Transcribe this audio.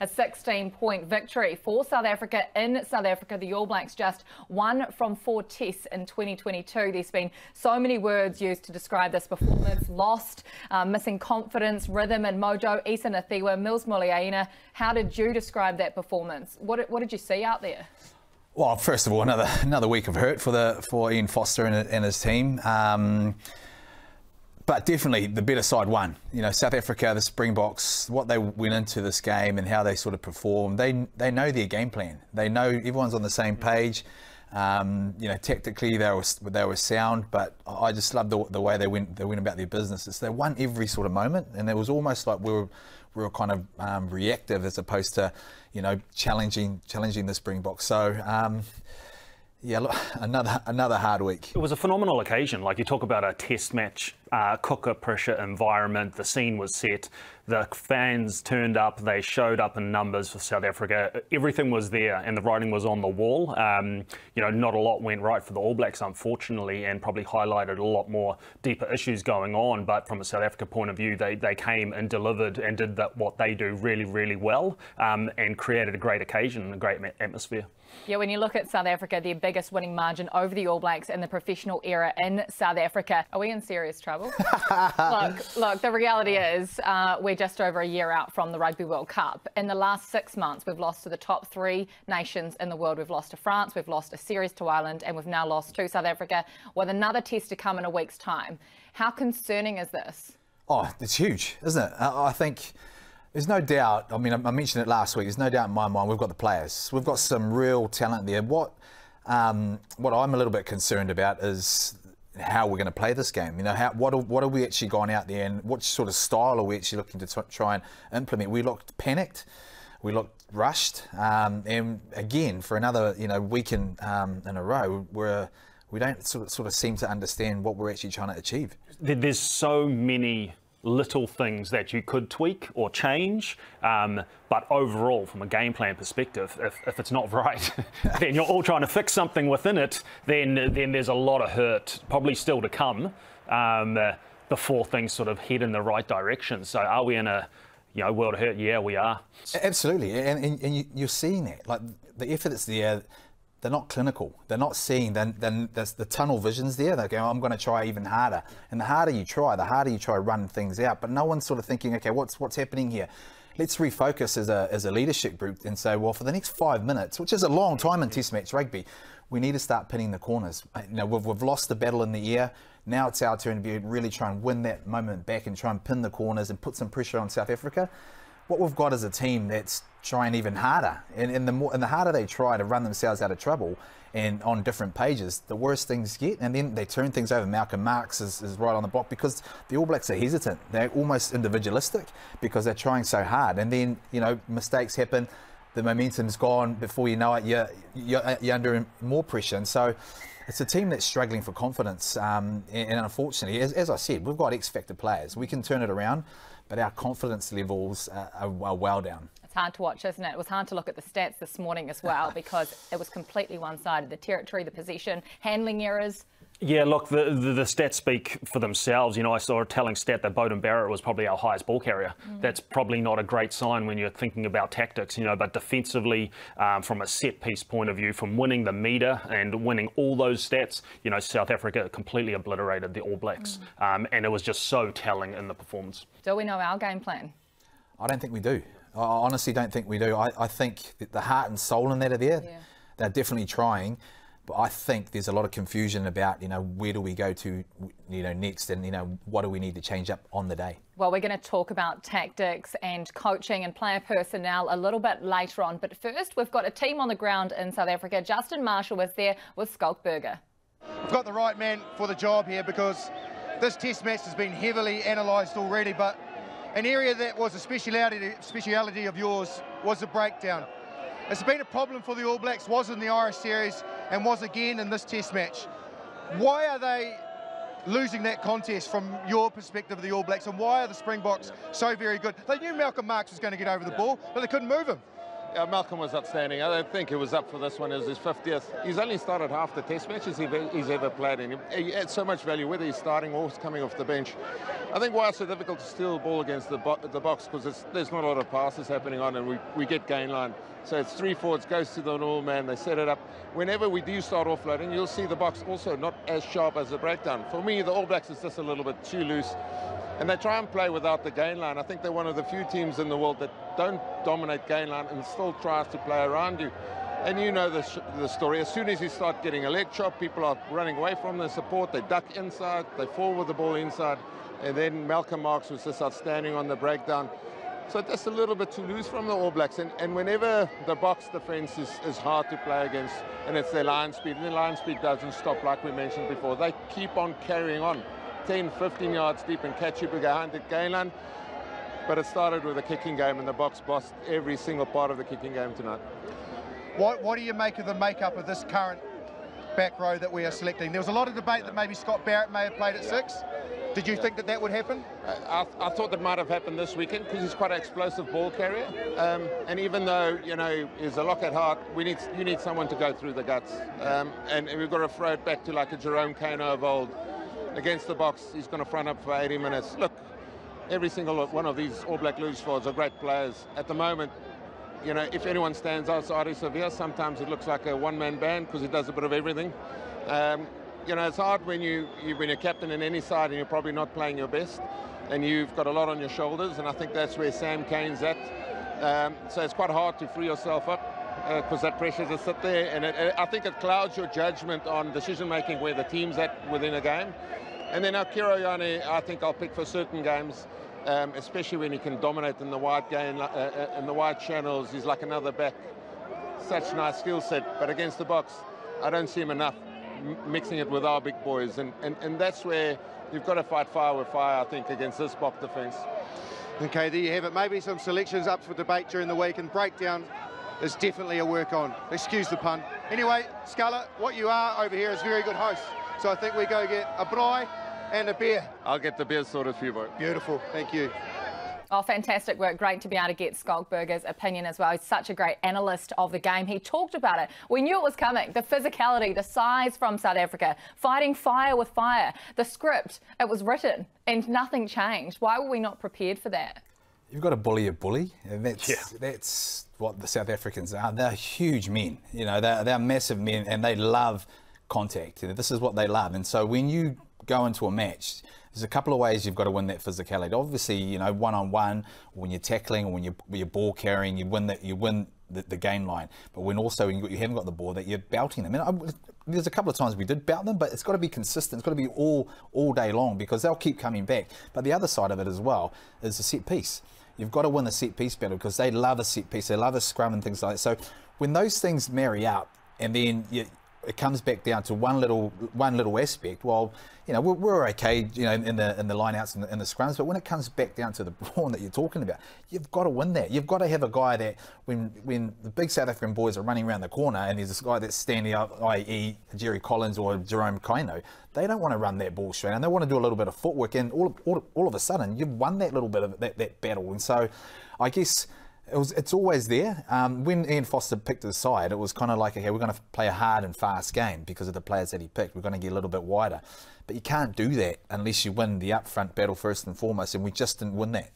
a 16 point victory for South Africa in South Africa. The All Blacks just one from four tests in 2022. There's been so many words used to describe this performance lost, uh, missing confidence, rhythm, and mojo. Isa Nacewa, Mils Muliaina, how did you describe that performance? What, what did you see out there? Well, first of all, another another week of hurt for the for Ian Foster and, and his team. Um, but definitely the better side won. You know, South Africa, the Springboks, what they went into this game and how they sort of performed. They they know their game plan. They know everyone's on the same page. Um, you know, tactically they were they were sound, but I just love the, the way they went they went about their business. It's they won every sort of moment, and it was almost like we were we were kind of um, reactive as opposed to, you know, challenging challenging the Springboks. So. Um, yeah, look, another another hard week. It was a phenomenal occasion. Like you talk about a test match, uh, cooker pressure environment. The scene was set. The fans turned up. They showed up in numbers for South Africa. Everything was there, and the writing was on the wall. Um, you know, not a lot went right for the All Blacks, unfortunately, and probably highlighted a lot more deeper issues going on. But from a South Africa point of view, they they came and delivered and did that what they do really really well, um, and created a great occasion and a great atmosphere. Yeah, when you look at South Africa, their biggest winning margin over the All Blacks in the professional era in South Africa. Are we in serious trouble? Look, look, the reality is uh, we're just over a year out from the Rugby World Cup. In the last six months, we've lost to the top three nations in the world. We've lost to France, we've lost a series to Ireland, and we've now lost to South Africa with another test to come in a week's time. How concerning is this? Oh, it's huge, isn't it? I think there's no doubt. I mean, I mentioned it last week. There's no doubt in my mind. We've got the players. We've got some real talent there. What um, what I'm a little bit concerned about is how we're going to play this game. You know, how, what are, what are we actually going out there and what sort of style are we actually looking to try and implement? We looked panicked. We looked rushed. Um, and again, for another you know weekend um, in a row, we're we don't sort of, sort of seem to understand what we're actually trying to achieve. There's so many little things that you could tweak or change. Um, but overall, from a game plan perspective, if, if it's not right, then you're all trying to fix something within it, then, then there's a lot of hurt probably still to come um, uh, before things sort of head in the right direction. So are we in a you know, world of hurt? Yeah, we are. Absolutely. And, and, and you're seeing that. Like the effort that's there they're not clinical. They're not seeing. Then then there's the tunnel visions there. They go, I'm going to try even harder. And the harder you try, the harder you try to run things out. But no one's sort of thinking, okay, what's what's happening here? Let's refocus as a as a leadership group and say, well, for the next five minutes, which is a long time in Test match rugby, we need to start pinning the corners. Uh, you know, we've, we've lost the battle in the air. Now it's our turn to be really try and win that moment back and try and pin the corners and put some pressure on South Africa what we've got is a team that's trying even harder. And, and, the more, and the harder they try to run themselves out of trouble and on different pages, the worse things get. And then they turn things over. Malcolm Marx is, is right on the block because the All Blacks are hesitant. They're almost individualistic because they're trying so hard. And then, you know, mistakes happen. The momentum's gone. Before you know it, you're, you're, you're under more pressure. And so it's a team that's struggling for confidence. Um, and, and, unfortunately, as, as I said, we've got X factor players. We can turn it around but our confidence levels are, are, well down. It's hard to watch, isn't it? It was hard to look at the stats this morning as well because it was completely one-sided. The territory, the possession, handling errors. Yeah, look, the, the, the, stats speak for themselves. You know, I saw a telling stat that Beauden Barrett was probably our highest ball carrier. Mm. That's probably not a great sign when you're thinking about tactics, you know, but defensively, um, from a set piece point of view, from winning the meter and winning all those stats, you know, South Africa completely obliterated the All Blacks. Mm. Um, and it was just so telling in the performance. Do we know our game plan? I don't think we do. I honestly don't think we do. I, I think the heart and soul in that are there. Yeah. They're definitely trying. But I think there's a lot of confusion about, you know, where do we go to, you know, next and, you know, what do we need to change up on the day? Well, we're going to talk about tactics and coaching and player personnel a little bit later on. But first, we've got a team on the ground in South Africa. Justin Marshall was there with Schalk Burger. We've got the right man for the job here because this test match has been heavily analysed already, but an area that was a speciality, speciality of yours was the breakdown. It's been a problem for the All Blacks, was in the Irish series and was again in this test match. Why are they losing that contest from your perspective of the All Blacks and why are the Springboks so very good? They knew Malcolm Marx was going to get over the ball, but they couldn't move him. uh, Malcolm was outstanding. I don't think he was up for this one. It was his 50th. He's only started half the test matches he's ever played in. He adds so much value, whether he's starting or he's coming off the bench. I think why it's so difficult to steal the ball against the, bo the Boks because there's not a lot of passes happening on and we, we get gain line. So it's three forwards, goes to the normal man, they set it up. Whenever we do start offloading, you'll see the Boks also not as sharp as the breakdown. For me, the All Blacks is just a little bit too loose. And they try and play without the gain line. I think they're one of the few teams in the world that don't dominate gain line and still tries to play around you. And you know the, the story. As soon as you start getting a leg chop, people are running away from the support. They duck inside, they fall with the ball inside. And then Malcolm Marx was just outstanding on the breakdown. So just a little bit to lose from the All Blacks. And, and whenever the Boks defence is, is hard to play against, and it's their line speed, and their line speed doesn't stop, like we mentioned before, they keep on carrying on 10, 15 yards deep and catch you behind the gain line. But it started with a kicking game, and the Boks bossed every single part of the kicking game tonight. What, what do you make of the makeup of this current back row that we are selecting? There was a lot of debate that maybe Scott Barrett may have played at six. Did you yeah. think that that would happen? I, I, thought that might have happened this weekend because he's quite an explosive ball carrier. Um, and even though, you know, he's a lock at heart, we need, you need someone to go through the guts. Um, and, and, we've got to throw it back to like a Jerome Kaino of old. Against the Boks, he's going to front up for 80 minutes. Look, every single one of these All Black loose forwards are great players. At the moment, you know, if anyone stands outside of Savea, sometimes it looks like a one-man band because he does a bit of everything. Um, you know, it's hard when you, you when you're captain in any side and you're probably not playing your best, and you've got a lot on your shoulders. And I think that's where Sam Cane's at. Um, so it's quite hard to free yourself up because uh, that pressure to sit there, and it, it, I think it clouds your judgment on decision making where the team's at within a game. And then Akira I think I'll pick for certain games. Um, especially when he can dominate in the wide game, uh, uh, in the wide channels. He's like another back. Such nice skill set, but against the Boks, I don't see him enough mixing it with our big boys. And, and, and that's where you've got to fight fire with fire, I think, against this Bok defence. Okay, there you have it. Maybe some selections up for debate during the week, and breakdown is definitely a work on. Excuse the pun. Anyway, Sculler, what you are over here is very good host. So I think we go get a braai and a beer. I'll get the beer sorted for you, boy. Beautiful. Thank you. Oh, fantastic work. Great to be able to get Schalk Burger's opinion as well. He's such a great analyst of the game. He talked about it. We knew it was coming. The physicality, the size from South Africa, fighting fire with fire. The script, it was written and nothing changed. Why were we not prepared for that? You've got to bully a bully. And that's, yeah. that's what the South Africans are. They're huge men. You know, they're, they're massive men and they love contact. This is what they love. And so when you go into a match, there's a couple of ways you've got to win that physicality. Obviously, you know, one on one, when you're tackling, or when you're, you're ball carrying, you win that. You win the, the gain line. But when also you, you haven't got the ball, that you're belting them. And I, there's a couple of times we did belt them, but it's got to be consistent. It's got to be all all day long because they'll keep coming back. But the other side of it as well is the set piece. You've got to win the set piece battle because they love a set piece. They love a scrum and things like that. So when those things marry up, and then you it comes back down to one little one little aspect. Well, you know, we're, we're okay, you know, in the in the lineouts and the, in the scrums, but when it comes back down to the brawn that you're talking about, you've got to win that. You've got to have a guy that when when the big South African boys are running around the corner and there's this guy that's standing up, i.e. Jerry Collins or Jerome Kaino, they don't want to run that ball straight and they want to do a little bit of footwork and all, all, all of a sudden you've won that little bit of that, that battle. And so I guess it was, it's always there. Um, when Ian Foster picked his side, it was kind of like, okay, we're going to play a hard and fast game because of the players that he picked. We're going to get a little bit wider. But you can't do that unless you win the upfront battle first and foremost, and we just didn't win that.